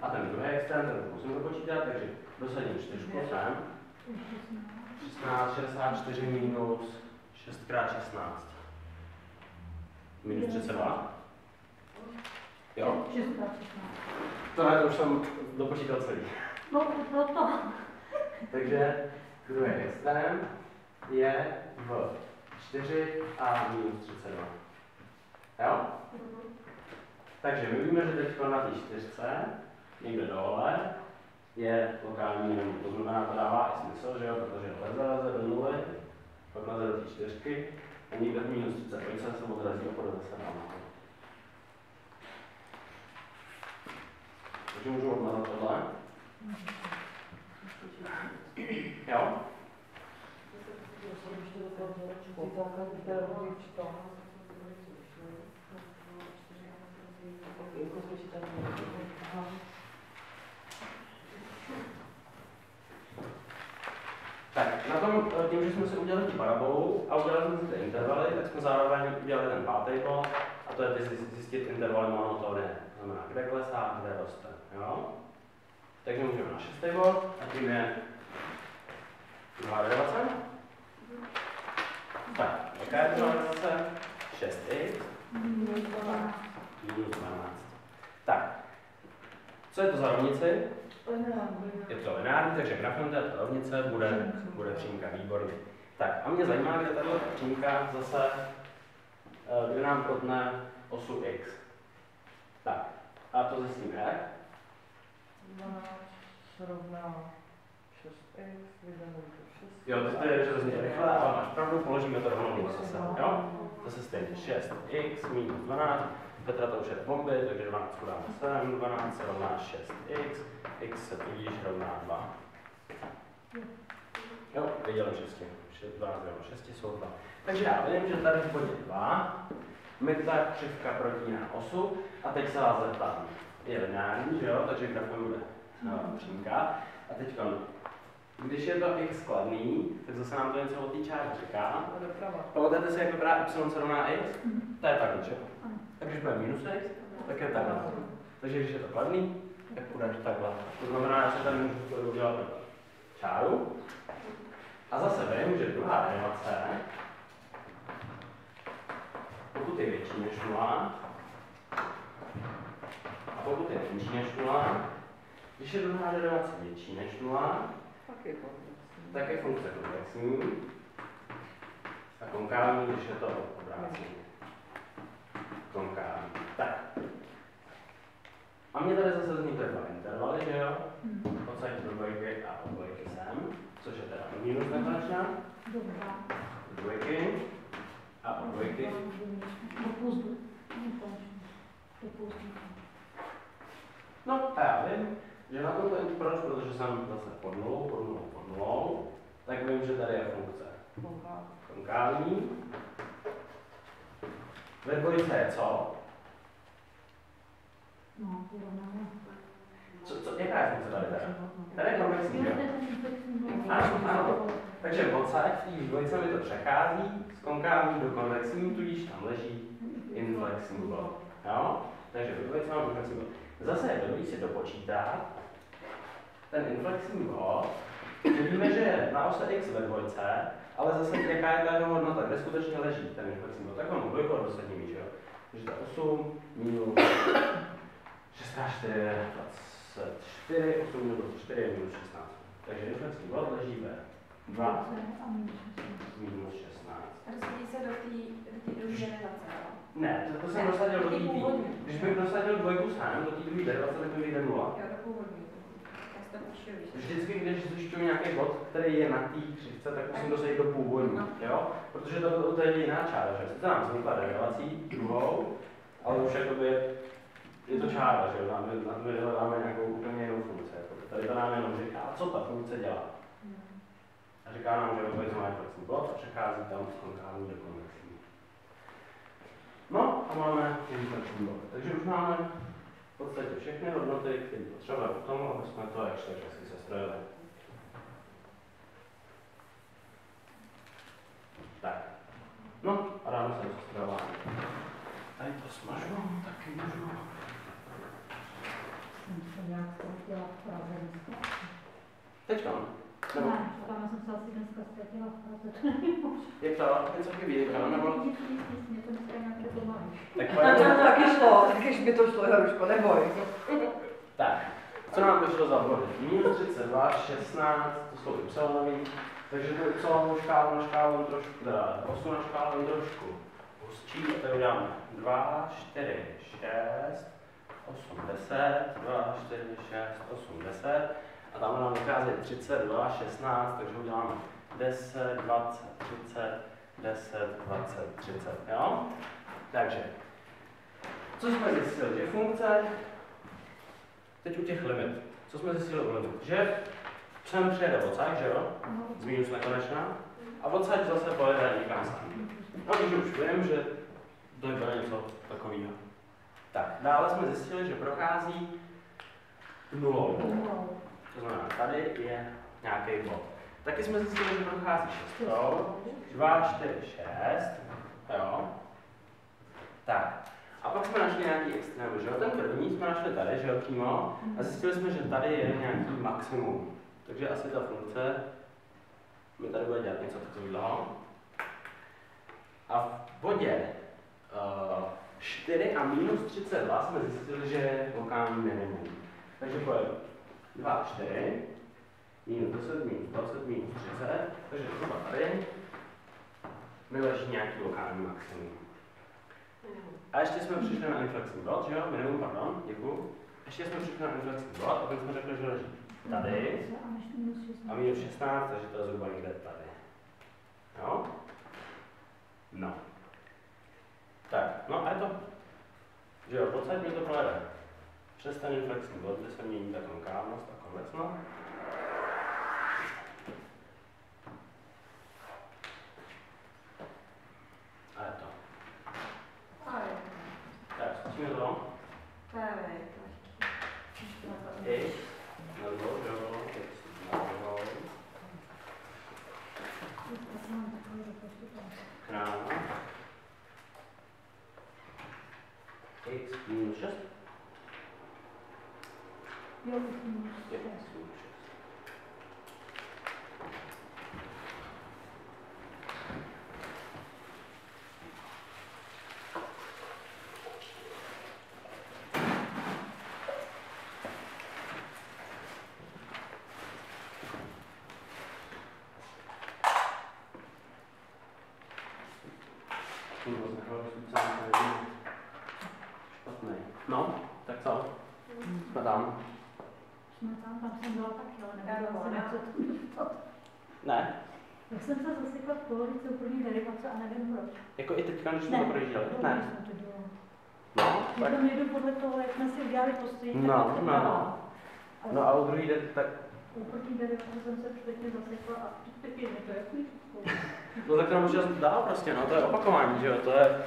A ten druhý extrém, ten musím dopočítat, takže dosadím čtyřku sem. 16, 64 minus 6 x 16. Minus 32. Jo, 6 16. to to už jsem dopočítal celý. No, proto. Takže druhý extrém je v 4 a minus 32. Jo? Takže my víme, že teď na té čtyřce, někde dole, je lokální minimum. To znamená, to dává i smysl, že jo, protože leze, leze do nuly, pak leze do té čtyřky a někde v minus 32 se odrazí a půjde zase nahoru. Takže můžu odmazat tohle. Jo? Tak, na tom, eh, tím, že jsme si udělali tu parabolu a udělali jsme si ty intervaly, tak jsme zároveň udělali ten pátý bod, a to je ty zjistit- intervaly monotóny. To znamená, kde klesá kde roste. Jo? Takže můžeme na šestý bod, a tím je druhá derivace. Tak, jaká je druhá derivace? 6x Minus 12. minus 12. Tak, co je to za rovnici? Je to lineární, takže grafem této rovnice bude, bude přímka, výborně. Tak a mě zajímá, kde tato přímka zase, eh, kde nám protne osu x. Tak, a to zjistíme jak? 12 rovná 6x, vydáme to 6. Jo, to je hrozně rychle, ale máš pravdu, položíme to rovnou zase, jo? Zase stejně 6x minus 12, Petra to už je bomby, takže 12 dáme 7, 12 se rovná 6x, x se tudíž rovná 2. Jo, všichni. 6, 12 rovná 6 jsou 2. Takže já vím, že tady v bodě 2 mi ta křivka protíná osu a teď se vás zeptám. Je lineární, že jo, takže grafem bude no, přímka. A teď když je to x kladný, tak zase nám to něco o té čáře říká. Pamatujete si, jak vypadá y se rovná x? Mhm. To je takhle, že. Tak když bude minus x, tak je takhle. Takže když je to kladný, tak bude takhle. To znamená, že tady můžu udělat čáru. A zase vím, že druhá derivace, pokud je větší než 0, a pokud je menší než 0, když je druhá derivace větší než 0, Tak je to. tak je funkce komplexní a konkávní, když je to obráceně. Konkávní. Tak. A mě tady zase vznikly dva intervaly, že jo? Mhm. Odsaď do dvojky a od dvojky sem, což je teda minus nekonečná, Dobrá. do dvojky a od dvojky. Do plus. Do. No já vím, že na tomto proč, protože jsem zase pod nulou, pod nulou, pod nulou, tak vím, že tady je funkce konkávní. Ve dvojce je co? No. Co, co, jaká je funkce tady? Tady je konvexní, Jo. Ano, ano. Takže v té dvojce mi to přechází z konkávní do konvexní, tudíž tam leží inflexní blok. Jo? Takže ve dvojce mám inflexní blok. Zase je dobrý si dopočítat ten inflexní blok, že víme, že je na ose x ve dvojce, ale zase jaká je ta jeho hodnota, kde skutečně leží ten inflexní blok. Tak mám dvojku a dosadím že jo? Takže to je 8 minus 6 x 4 je 24, 8 minus 24 je minus 16. Takže inflexní blok leží ve 2 A minus 16. minus 16. Rozsadí se do té druhé jo? Ne, to, to jsem dosadil do té. Když bych dosadil dvojku sem, do té druhé derivace, tak mi vyjde nula. Jo, do původní. Já si to píšu, víš. Vždycky, když zjišťuji nějaký bod, který je na té křivce, tak musím dosadit do původní, jo? Protože to, to je jiná čára, že? Sice nám vznikla derivací, druhou, ale už jakoby je to čára, že jo? My hledáme nějakou úplně jinou funkci. Jako. Tady to nám jenom říká, co ta funkce dělá. A říká nám, že vůbec má flexní blok a přechází tam z konkávní do konvexní. No a máme inflexní blok. Takže už máme podstatě všechny hodnoty, které potřebujeme k tomu, aby jsme to ještě časy sestrojili. Tak. No, a ráno se do sestrojování. Tady to smažu, taky můžu. Teď mám. Ne, tam jsem se asi dneska ztratila, ale to nemůžu. Jak to? Něco chybí, nebo? Nic, nic, nic, nic to. Tak to taky šlo, takyž mi to šlo, Jaruško, neboj. Tak, co nám vyšlo za body? Minus 32, 16, to jsou y, takže tu y škálu na škálu trošku, teda osu na škálu trošku hustší, a tady uděláme 2, 4, 6, 8, 10, 2, 4, 6, 8, 10, a tam nám vychází 32, 16, takže uděláme 10, 20, 30, 10, 20, 30, jo? Takže, co jsme zjistili, že funkce Teď u těch limit. Co jsme zjistili u limit? Že sem přijede odsaď, že jo? Z minus nekonečná. A odsaď zase pojede někam sem. No, takže už vím, že to bude něco takového. Tak, dále jsme zjistili, že prochází nulou. To znamená, tady je nějaký bod. Taky jsme zjistili, že prochází šestou. 2, 4, 6. Jo. Tak. A pak jsme našli nějaký extrém, že jo? Ten první jsme našli tady, že jo, přímo. A zjistili jsme, že tady je nějaký maximum. Takže asi ta funkce mi tady bude dělat něco takového. A v bodě uh, 4 a minus 32 jsme zjistili, že je lokální minimum. Takže pojedu 2, 4, minus 10, minus 20, minus 30, takže zhruba tady mi leží nějaký lokální maximum. A ještě jsme přišli na inflexní bod, že jo? Minimum, pardon, děkuju. Ještě jsme přišli na inflexní bod a pak jsme řekli, že leží tady A minus 16. a minus 16, takže to je zhruba někde tady. Jo? No. Tak, no a je to, že jo, mi to projede. Přes ten inflexní bod, kde se mění ta konkávnost a konvexnost. A je to. Tak, zkusíme to. X, nebo, jo, x, nebo, Já mám takový rozpočet. krát x minus 6 Jo, už minus je 6. x minus 6. Kurva, jsem se Špatný. No, tak co? Jsme tam. Jsme tam, tam jsem byla taky, ale Já nevěděla jsem, se to. Ne? Já jsem se zasekla v polovici úplný derivace a nevím proč. Jako i teďka, když jsme to projížděli? Ne. No, Já tak. tam jedu podle toho, jak jsme si udělali postoj, No, no, no. Ale No a u druhý den, tak, Jsem se předtím zasekla a je mi to jak no tak nám už dál prostě, no to je opakování, že jo, to je,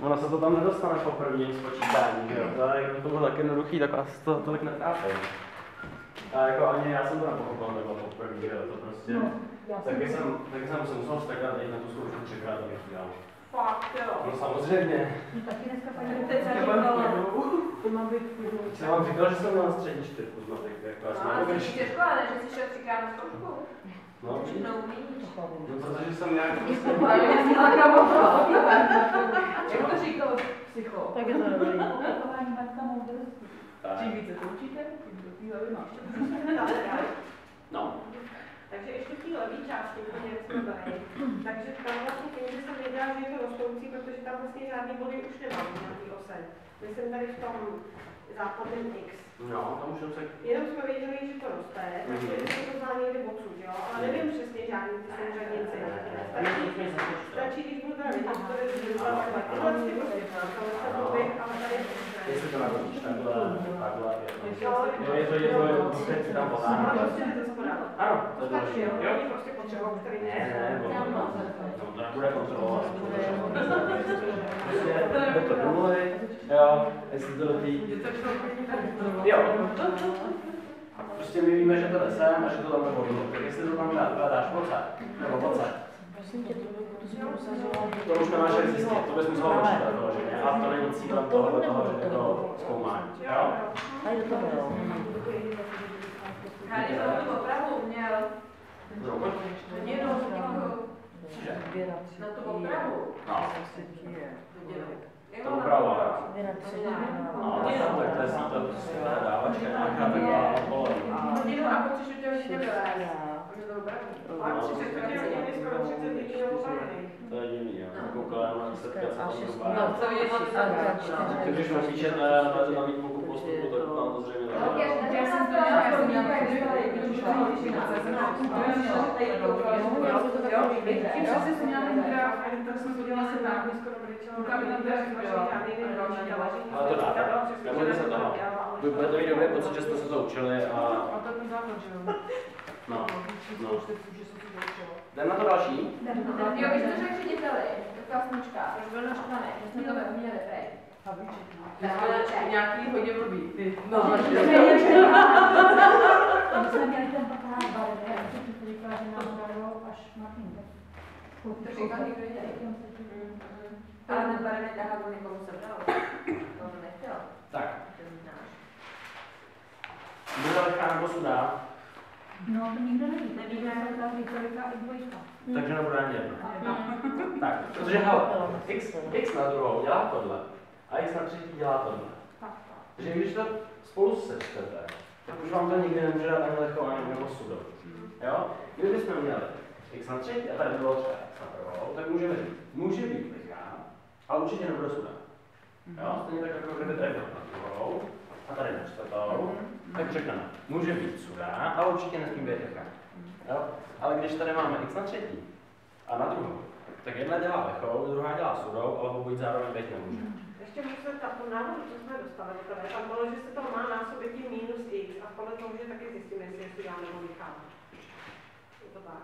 ono se to tam nedostane po první spočítání, že jo, to je, to bylo tak jednoduchý, tak vás to tolik netrápí. A jako ani já jsem to nepochopil, nebo po první, že jo, to prostě, No, já taky jsem, taky jsem se musel strkat teď na tu zkoušku třikrát, abych to dělal. Fakt, jo. No samozřejmě. No, taky dneska paní Teď se říkala, to má být. Já vám říkal, že jsem měl střední čtyřku z matiky, jako já jsem No, ale těžko, ale že jsi šel třikrát na zkoušku. No, umíš. no, protože jsem nějak Jak to říkal psycho? Tak je to dobrý. Opakování matka moudrosti. Čím více to učíte, tím máš. No, Takže ještě v té levé části, úplně jak jsme byli. Takže tam vlastně tím, že jsem věděla, že je to rostoucí, protože tam vlastně žádný body už nemám na té ose. Myslím tady v tom západném X. no, tam už jsem se Jenom jsme věděli, že to roste, takže Mhm. jsme to znali někdy odsud, jo? Ale nevím přesně žádný ty souřadnice. Stačí, stačí, když budu teda vidět, že to je zhruba takhle. Tohle si prostě znám, tohle se mluví, ale tady je to Jestli to natočíš takhle, takhle, je to. Jo, Jo, je to, je to, je to, teď si tam A podáme. prostě to spodá. Ano, To to stačí, jo? jo. Oni prostě potřebují, který Ne, ne, Já no, mám. no, to nebude kontrolovat. Prostě jde to do nuly, jo, jestli to do té... Jo. Prostě my víme, že to jde sem a že to tam jde vodu. Tak jestli to tam dá, dáš pocať, nebo pocať, prosím tě, to by to si. To už nemáš jak zjistit, to bys musel počítat vyloženě. A to není cílem tohohle toho, že je to zkoumání. Jo? A do toho, jo. Já když jsem tu opravu měl děkuju. Na tu opravu. No, to tři. No, tak to to je síta, to je dávačka, nějaká taková pole. Hodinu a po tři čtvrtě hodině byla. Protože to opravu. A tři čtvrtě hodiny, skoro 30 lidí je opravený. To je divný, jo. Koukala na výsledky, co tam no, Co čtyři. Ty když napíšete na to na výtmuku postupu, tak tam to zřejmě Tak já jsem to měla, já jsem měla, směla ten graf, tak jsem to dělala se na to, další. Ale to dáte. Nebojte se toho. Vy budete mít dobrý pocit, že jste se to učili a A to je že jo? no. No. No. Že jsem si to učila. Jdem na to další. Jo, vy jste řekl řediteli, taková smůčka, proč byl naštvaný, že jsme to neuměli, prej. Ale nějaký hodně blbý. Ty. No, My jsme měli ten patát barvy, a jsem si říkala, že nám dalo až na index. To říkal někdo jiný. Ale ten barevný tahák on někomu sebral. To on nechtěl. Tak, To bude lehká nebo sudá, No, to nikdo neví. Nevíme, jak ta trojka i dvojka. takže nebude ani jedna. Tak, protože hele, x, x na druhou dělá tohle a x na třetí dělá tohle. Takže když to spolu sečtete, tak už vám to nikdy nemůže dát ani lehkování nebo sudou. Jo? Kdybychom měli x na třetí a tady bylo třeba x na prvou, tak můžeme říct, může být lichá, ale určitě nebude sudá. Jo? Stejně tak jako kdyby tady bylo na druhou a tady na čtvrtou, tak řekneme, může být sudá, ale určitě nesmí být lichá. Jo? Ale když tady máme x na třetí a na druhou, tak jedna dělá lehkou, druhá dělá sudou, ale obojí zároveň být nemůže. Ještě můžu se ptat, po návrhu, co jsme dostali, to je, tam bylo, že se to má násobit tím minus x a podle toho, že taky zjistíme, jestli je sudá nebo lichá. Je to tak.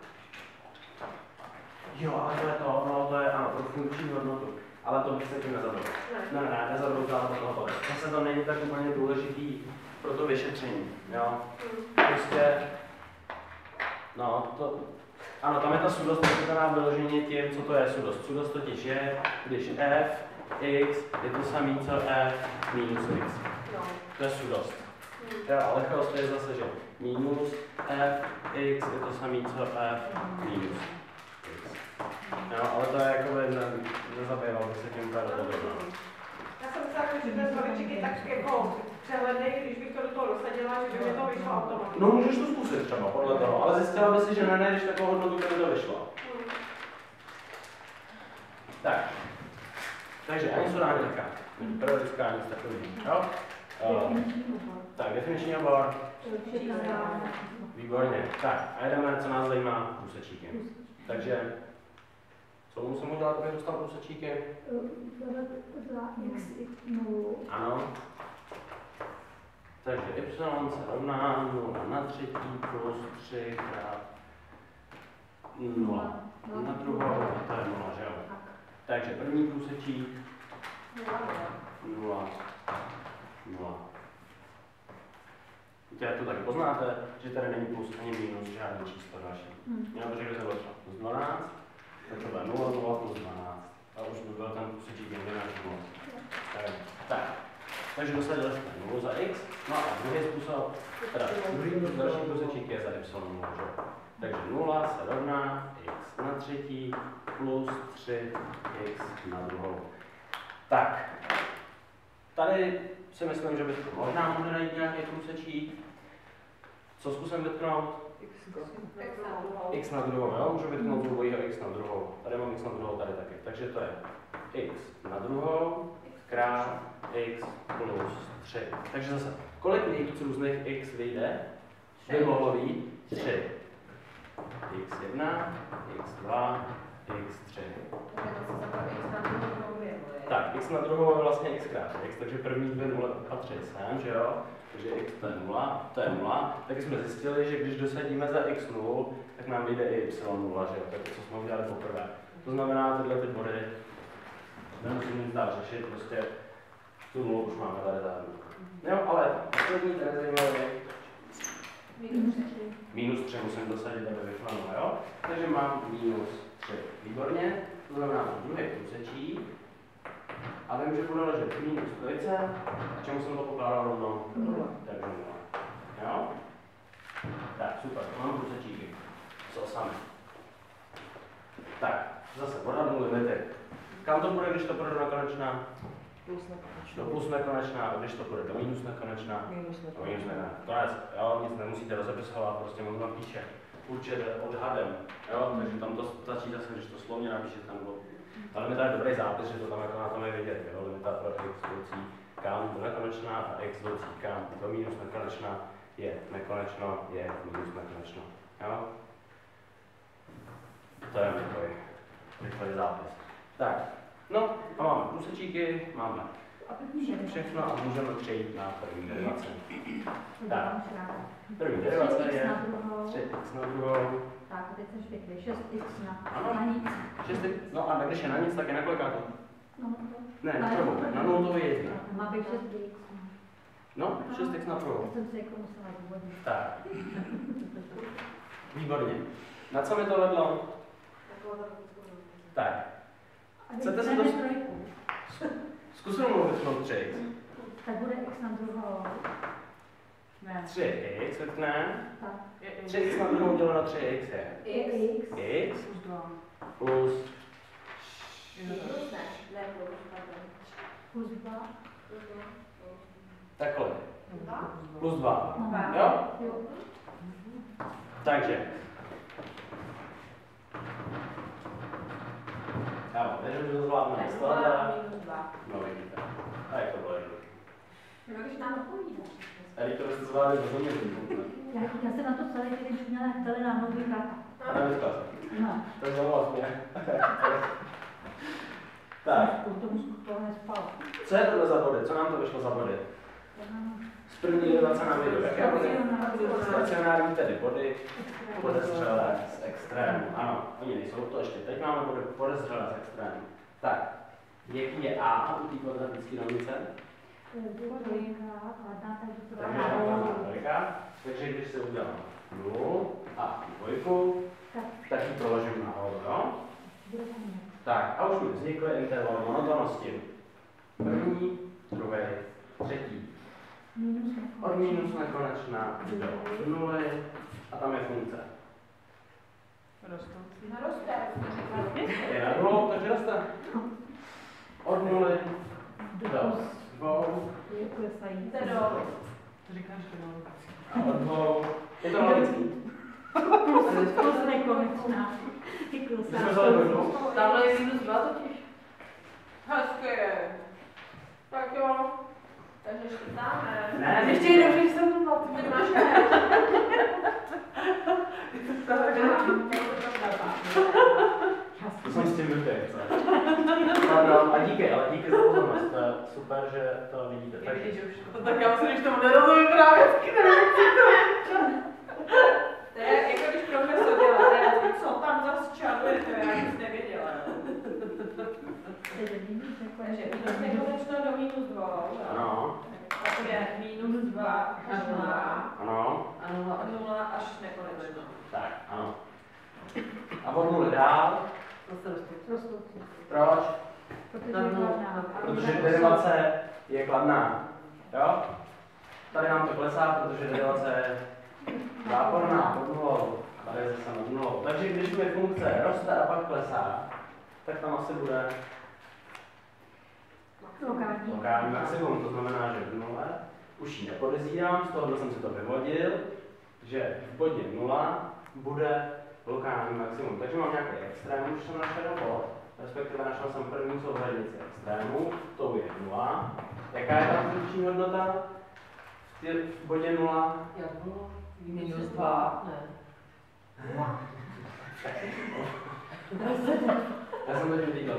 Jo, ale to je to, no to je ano, pro funkční hodnotu. Ale to bych se tím nezabral. Ne. Ne, ne, nezabral to toho. Zase to není tak úplně důležitý pro to vyšetření, jo. Prostě, no, to, ano, tam je ta sudost vypočítaná vyloženě tím, co to je sudost. Sudost totiž je, když f, x je to samý, co f minus x. No. To je sudost. Jo, ale lehkost to je zase, že minus f, x je to samý, co f minus x. Jo, ale to je jako by ne, nezabýval bych se tím úplně dopodrobně. Já jsem myslela, že ten zvaviček je tak jako přehledný, když bych to do toho dosadila, že by mi to vyšlo automaticky. No můžeš to zkusit třeba podle toho, ale zjistila by si, že nenajdeš takovou hodnotu, kdyby to vyšlo. Hmm. Tak. Takže ani ani taká. Není periodická, nic takový. Jo? Uh, obor. tak, definiční obor. Výborně. Tak, a jdeme, co nás zajímá, průsečíky. Takže, co musím udělat, abych dostal průsečíky? nulu. Ano. Takže y se rovná 0 na třetí plus 3 krát 0 na druhou, to je 0, že jo? Takže první průsečík 0, 0. Víte, to tak poznáte, že tady není plus ani minus, žádný číslo další. Hmm. Jo, protože kdyby to bylo plus 12, tak to bude 0, 0 plus 12. A už by byl ten průsečík někde na 0. Tak, tak. Takže dosadili jsme 0 za x, no a druhý způsob, teda druhý další průsečík je za y 0, že? Takže 0 se rovná x na třetí plus 3 x na druhou. Tak, tady si myslím, že by to možná mohli najít nějaký průsečík. Co zkusím vytknout? x na druhou, jo? Můžu vytknout z obojího x na druhou. Tady mám x na druhou, tady taky. Takže to je x na druhou krát x plus 3. Takže zase, kolik nejvíc různých x vyjde? By mohlo být 3. x1, x2, x3. Tak, x na druhou je vlastně x krát x, takže první dvě nule patří sem, že jo? Takže x to je 0, to je 0. Tak jsme zjistili, že když dosadíme za x 0, tak nám vyjde i y 0, že jo? To je to, co jsme udělali poprvé. To znamená, tyhle ty body nemusím nic dál řešit, prostě tu nulu už máme tady zahrnutou. Jo, ale poslední ten zajímavý. Minus tři. Minus 3 musím dosadit, aby vyšlo jo? Takže mám minus 3. Výborně. To znamená, že druhý průsečí. A vím, že bude ležet minus trojice. A čemu jsem to pokládal rovnou? Takže nula. Jo? Tak, super, mám průsečíky. S osami. Tak, zase odhadnu limity. Kam to bude, když to bude do nekonečna? Plus Do nekonečnou. plus nekonečna, a když to bude do minus nekonečna? Minus To nic ne. Konec, jo, nic nemusíte rozepisovat, prostě mu tam píše. Určitě odhadem, jo, takže tam to stačí zase, když to slovně napíšete tam bylo. Ta limita je dobrý zápis, že to tam jako na tom je vidět, jo, limita pro x věcí kam do nekonečna a x věcí kam do minus nekonečna je nekonečno, je minus nekonečno, jo. To je rychlej, rychlej zápis. Tak, no a máme průsečíky, máme všechno a můžeme přejít na první derivaci. Tak. První derivace je na druhou. 3x na druhou, Tak, teď jsem špěklý. 6x na, Ano. na nic. 6 no a když je na nic, tak je na kolikátu? No, to. Ne, na prvou, na nulu to je jedna. Má být 6x. No, 6x na druhou. To jsem si jako musela. Tak, výborně. Na co mi to vedlo? Tak, Chcete teď si to- zkusím mluvit o 3x. Tak bude x na druhou. Ne. 3x vytkne, Tak. 3x na druhou děleno na 3x je x. x Plus dva. plus Minus ne, ne plus, pardon. Plus 2. takhle, Dva? plus 2. No. Jo? Jo. Takže. Jo, takže to zvládneme Ne, z nula tohohle. a minus dva. No vidíte. A jak to bylo jednoduché. No, když nám odpovídáš. A teď to jste zvládli rozumět. Já, já jsem na to celý týden měla tele na nový kata. A. No. To je vlastně. tak, U tomu skutku nespala. co je tohle za body? Co nám to vyšlo za body? První derivace nám vyjde. Jaké body? Stacionární tedy body, podezřelé z extrému. Ano, oni nejsou to ještě. Teď máme body podezřelé z extrému. Tak, jaký je A u té kvadratické rovnice? Takže Takže když si udělám nulu a dvojku, tak ji položím nahoru, jo? Tak, a už mi vznikl interval monotonosti. První, druhý, třetí. Minus Od minus nekonečna do nuly a tam je funkce. Rostoucí. Naroste, Je na nulou, takže roste. Od nuly do dvou Je klesající. To říkáš, že mám. a od dvou. Je to logický. Plus nekonečná. Ty klesáš. Tamhle je minus dva totiž. Hezky. Tak jo. Takže škrtáme. Ne, Ještě jednou, že jsem to byla. Ty máš ne. to jsem s tím vypěl. Pardon, a díky, ale díky za pozornost. To je super, že to vidíte. Takže Tak já myslím, že to bude rozumím právě co to To je jako když profesor dělá, to je co tam zase čarujete, já nic nevěděla. Takže Takže nekonečná. minus nekonečno do minus dvou. jo. ano, A to je minus dva až nula. ano, A nula od nula až nekonečno. tak, ano. A od nuly dál, Rostoucí. proč? Protože je kladná. Protože derivace je kladná. Jo? Tady nám to klesá, protože derivace je záporná pod nulou. Tady je zase nad nulou. Takže když mi funkce roste a pak klesá, tak tam asi bude Lokální. lokální maximum. To znamená, že v nule už ji nepodezírám, z toho jsem si to vyvodil, že v bodě 0 bude lokální maximum. Takže mám nějaký extrém, už jsem našel bod, respektive našel jsem první souhradnici extrému, to je 0. Jaká je ta funkční hodnota? V bodě 0 Jak bylo? Minus dva. Ne. Já jsem teď viděl.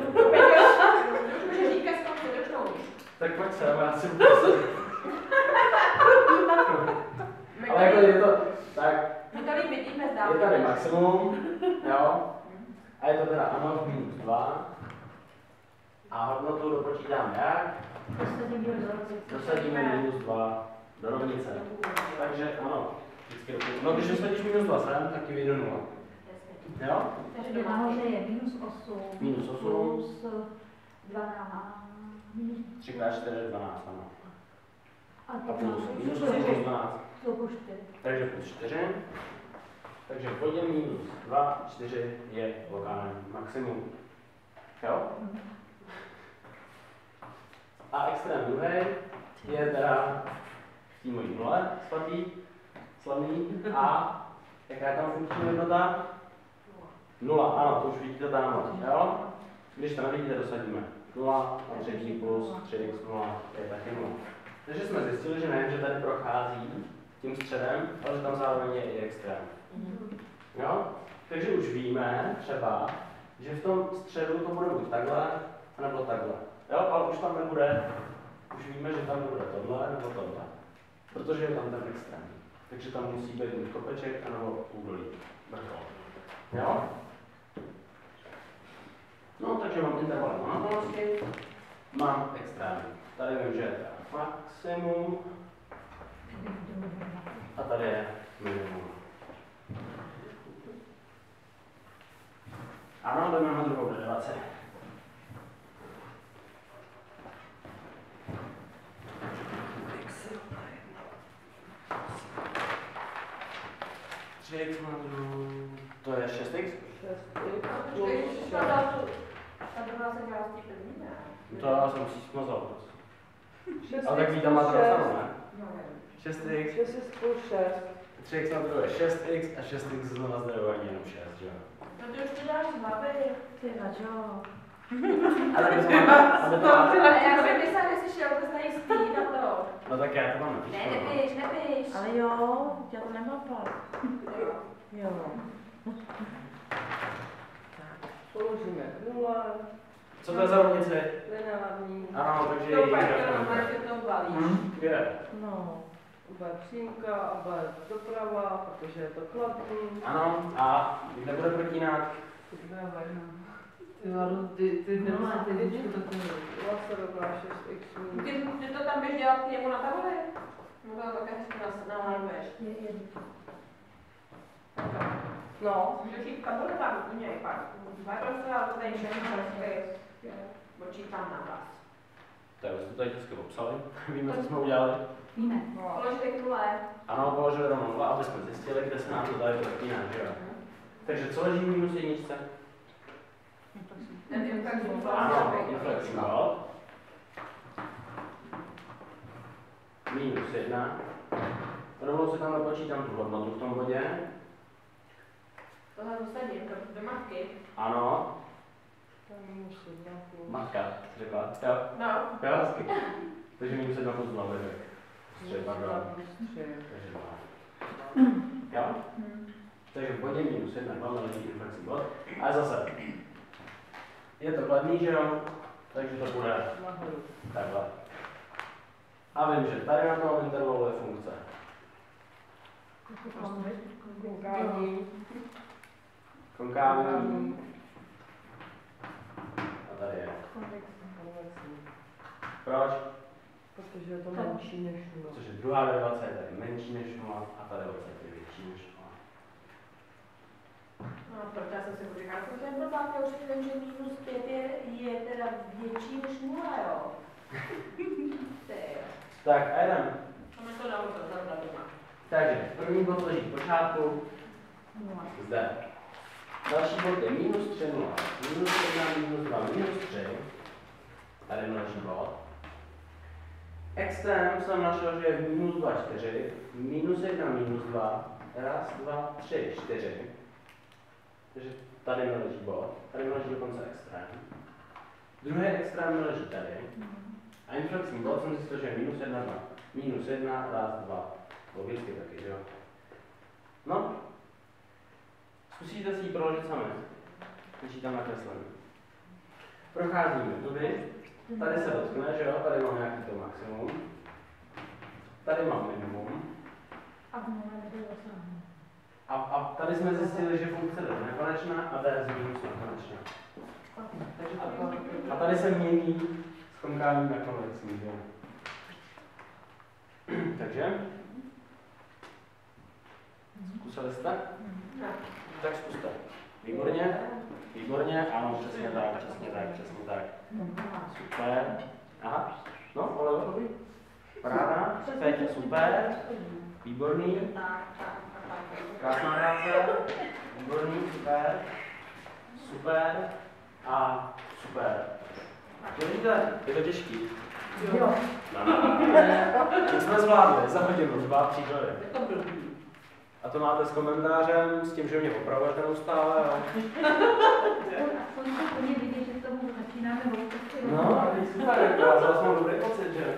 Tak pojď se, já si My Ale jako je to, tak my tady vidíme z je tady maximum, jo, a je to teda ano minus 2. A hodnotu dopočítám jak? Dosadíme minus 2 do rovnice. Takže ano, Vždycky do půl. No, když dosadíš minus 2 sem, tak ti vyjde 0. Jo? Takže nahoře je minus 8. Minus 8. Plus 12. Minus 3 x 4 je 12, ano. a plus minus 8 plus 12. to po 4. Takže plus 4. Takže v bodě minus 2, 4 je lokální maximum. Jo? A extrém druhý je teda v té mojí nule svatý, slavný. A jaká je tam funkční hodnota? Nula, ano, to už vidíte tamhle, jo? Když to nevidíte, dosadíme. 0 a třetí plus 3x 0 je taky 0. Takže jsme zjistili, že nejen, že tady prochází tím středem, ale že tam zároveň je i extrém. Jo? Takže už víme třeba, že v tom středu to bude buď takhle, nebo takhle. Jo, ale už tam nebude, už víme, že tam nebude tohle nebo tohle. Protože je tam ten extrém. Takže tam musí být buď kopeček, nebo údolí. Vrchol. Jo? No, takže mám interval monotonosti, mám extrémy. Tady vím, že je maximum a tady je minimum. Ano, jdeme na druhou derivaci. Tři x na druhou, to je 6x? Ta druhá se dělá z té první, ne? To já jsem si smazal prostě. Ale tak ví tam má to napsáno, ne? No, nevím. 6x, 6 plus 6. 3x na druhé 6x a 6x znova zdrojování jenom 6, že jo? No ty už to děláš z hlavy. Ty jo. Ale to aby to má, Ale já jsem myslela, že jsi šel to znají spít a to. no tak já to mám napíšu. Ne, nepíš, nepíš. Ale jo, já to nemám pak. Jo. Jo. Položíme k nule, Co to je za Ano, takže To pak graf jenom nebude. máš to balíš. Hm, Kde? No. B přímka a B doprava, protože je to kladný. Ano, a kde bude protínat? Ty vado, ty, ty nemusí ty většinou takový. Vlastně rovná 6x minus. Ty, ty to tam běž dělat k němu na tabuli? No to také hezky nas- namaluješ. Je, je, No. Můžeš jít tabuli tam u něj pak. Bude prostě ale to tady všechno hezky. Počítám na vás. Tak už jste to tady hezky popsali. Víme, co jsme udělali. víme. Položili k nule. Ano, položili rovnou nula, aby jsme zjistili, kde se nám to tady protíná, že jo? Takže co leží v minus jedničce? Ano, bod. Minus jedna. Rovnou si tam napočítám tu hodnotu v tom bodě. Tohle dosadím do, do matky. Ano, Tam minus jedna plus. Matka, řekla. Jo, No. jo, hezky. Takže minus jedna plus dva. Třeba dva. Takže dva. Jo? Takže v bodě minus jedna, dva leží inflační bod. A zase, je to kladný, že jo? Takže to bude takhle. A vím, že tady na tom intervalu je funkce. Konkávní. Konkávní. Tady je. Proč? Protože je to menší než nula. Protože druhá derivace je tady menší než 0 a ta derivace je větší než 0. No, proto já jsem si říkala, že ten já už vím, že minus 5 je, je teda větší než nula, jo. Ty jo. Tak a jdem. To mi to dalo to zrovna doma. Takže první bod leží v počátku, zde. Další bod je minus 3, 0. Minus 1, minus 2, minus 3. Tady leží bod. Extrém jsem našel, že je minus 2, 4. Minus 1, minus 2. Raz, dva, tři, čtyři. Takže tady mi leží bod. Tady mi leží dokonce extrém. Druhý extrém mi leží tady. A inflační bod jsem zjistil, že je minus 1, 2. Minus 1, raz, dva. Logicky taky, že jo? No, zkusíte si ji proložit sami, když ji tam nakreslím. Procházíme tudy, tady se dotkne, že jo, tady mám nějaký to maximum. Tady mám minimum. A. A, tady jsme zjistili, že funkce jde nekonečná a je z minus nekonečná. A tady se mění s konkávním na konvexní, že? Takže Zkusili jste? Tak. Zkuste. Výborně, výborně, ano, přesně tak, přesně tak, přesně tak. Super. Aha, no, ale dobrý. Paráda, Péťa, super, výborný, krásná práce, výborný, super, super. A super. To vidíte, je to těžký. Jo. Teď jsme zvládli za hodinu, dva příklady. A to máte s komentářem, s tím, že mě opravujete neustále. jo? Aspoň to plně vidět, že tomu začínáme hloubit. No, to je super, já zase mám dobrý pocit, že?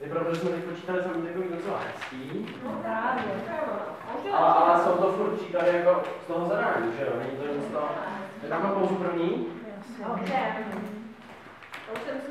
Je pravda, že jsme teď počítali, jsem takový docela hezký, No právě. ale, ale jsou to furt příklady jako z toho zadání, že jo? Není to jen z toho... Je tam na pauzu první? Jsem si